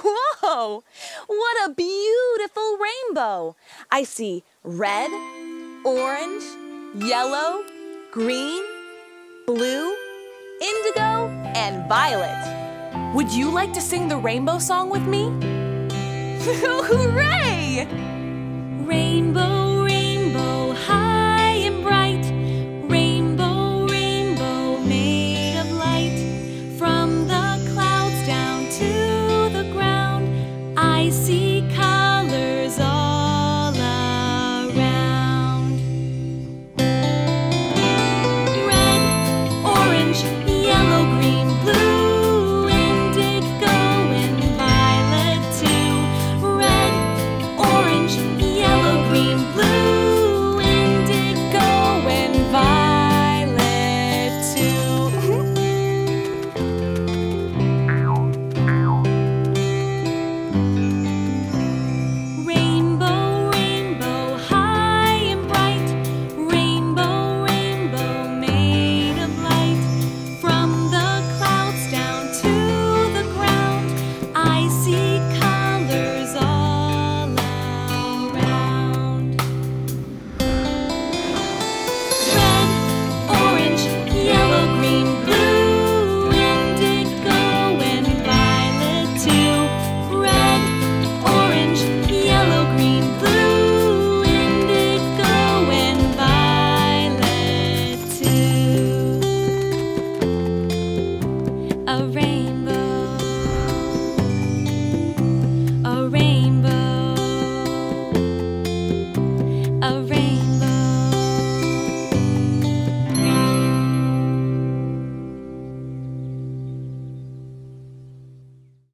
Whoa! What a beautiful rainbow! I see red, orange, yellow, green, blue, indigo, and violet. Would you like to sing the rainbow song with me? Hooray! Rainbow I see